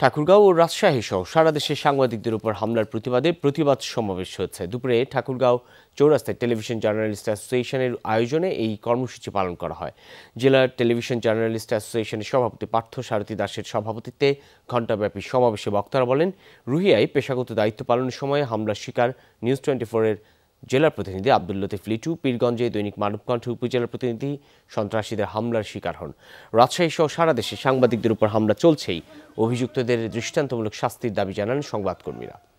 ঠাকুরগাঁও ও রাজশাহী সহ সারা দেশে সাংবাদিকদের উপর হামলার প্রতিবাদে প্রতিবাদ সমাবেশ হয়েছে। দুপুরে ঠাকুরগাঁও চৌরাস্তায় টেলিভিশন জার্নালিস্ট অ্যাসোসিয়েশনের আয়োজনে এই কর্মসূচি পালন করা হয়। জেলার টেলিভিশন জার্নালিস্ট অ্যাসোসিয়েশনের সভাপতি পার্থ সারথী দাসের সভাপতিত্বে ঘণ্টাব্যাপী সমাবেশে বক্তারা বলেন, রুহিয়ায় পেশাগত দায়িত্ব পালনের সময় হামলার শিকার নিউজ টোয়েন্টি ফোরের জেলা প্রতিনিধি আব্দুল লতিফ লিটু, পীরগঞ্জে দৈনিক মানবকণ্ঠ উপজেলার প্রতিনিধি, সন্ত্রাসীদের হামলার শিকার হন। রাজশাহী সহ সারা দেশে সাংবাদিকদের উপর হামলা চলছেই। অভিযুক্তদের দৃষ্টান্তমূলক শাস্তির দাবি জানান সংবাদকর্মীরা।